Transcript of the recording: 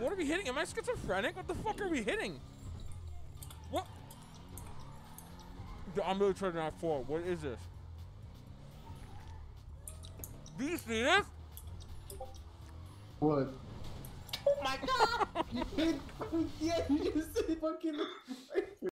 What are we hitting? Am I schizophrenic? What the fuck are we hitting? What? I'm really trying to not fall. What is this? Do you see this? What? Oh my god! Yeah, you just fucking.